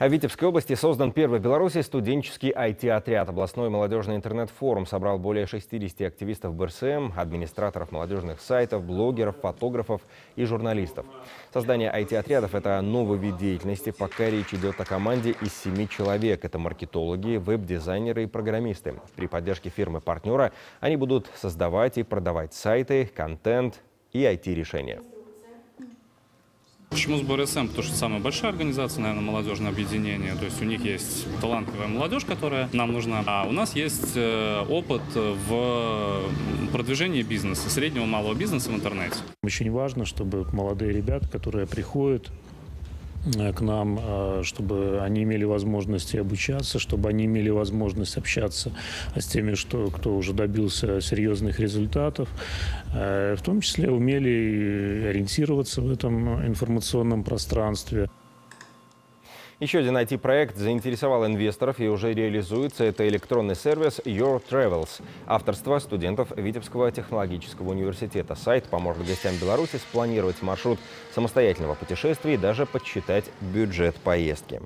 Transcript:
А в Витебской области создан первый в Беларуси студенческий IT-отряд. Областной молодежный интернет-форум собрал более 60 активистов БРСМ, администраторов молодежных сайтов, блогеров, фотографов и журналистов. Создание IT-отрядов – это новый вид деятельности. Пока речь идет о команде из семи человек. Это маркетологи, веб-дизайнеры и программисты. При поддержке фирмы-партнера они будут создавать и продавать сайты, контент и IT-решения. Почему сбор СМ? Потому что самая большая организация, наверное, молодежное объединение. То есть у них есть талантливая молодежь, которая нам нужна. А у нас есть э, опыт в продвижении бизнеса, среднего малого бизнеса в интернете. Очень важно, чтобы молодые ребята, которые приходят к нам, э, чтобы они имели возможность обучаться, чтобы они имели возможность общаться с теми, что, кто уже добился серьезных результатов, э, в том числе умели ориентироваться в этом информационном пространстве. Еще один IT-проект заинтересовал инвесторов и уже реализуется. Это электронный сервис Your Travels. Авторство студентов Витебского технологического университета. Сайт поможет гостям Беларуси спланировать маршрут самостоятельного путешествия и даже подсчитать бюджет поездки.